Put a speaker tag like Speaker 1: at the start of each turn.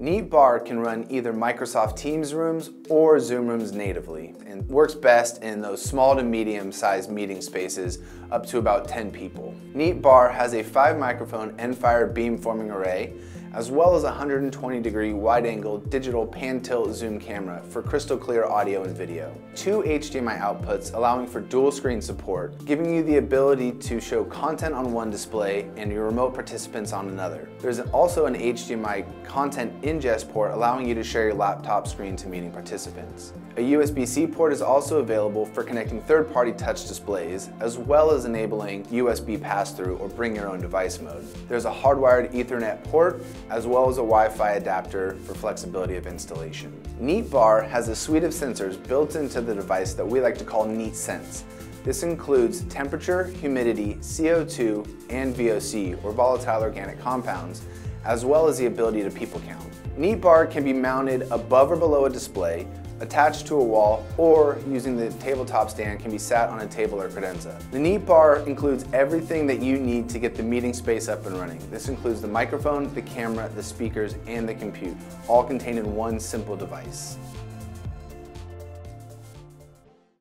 Speaker 1: NeatBar can run either Microsoft Teams rooms or Zoom rooms natively and works best in those small to medium sized meeting spaces up to about 10 people. NeatBar has a 5 microphone Endfire beamforming array as well as a 120 degree wide angle digital pan tilt zoom camera for crystal clear audio and video. Two HDMI outputs allowing for dual screen support, giving you the ability to show content on one display and your remote participants on another. There's also an HDMI content ingest port allowing you to share your laptop screen to meeting participants. A USB-C port is also available for connecting third-party touch displays, as well as enabling USB pass-through or bring your own device mode. There's a hardwired Ethernet port, as well as a Wi-Fi adapter for flexibility of installation. NeatBar has a suite of sensors built into the device that we like to call NeatSense. This includes temperature, humidity, CO2, and VOC, or volatile organic compounds, as well as the ability to people count. NeatBar can be mounted above or below a display, attached to a wall, or using the tabletop stand can be sat on a table or credenza. The NeatBar includes everything that you need to get the meeting space up and running. This includes the microphone, the camera, the speakers, and the compute, all contained in one simple device.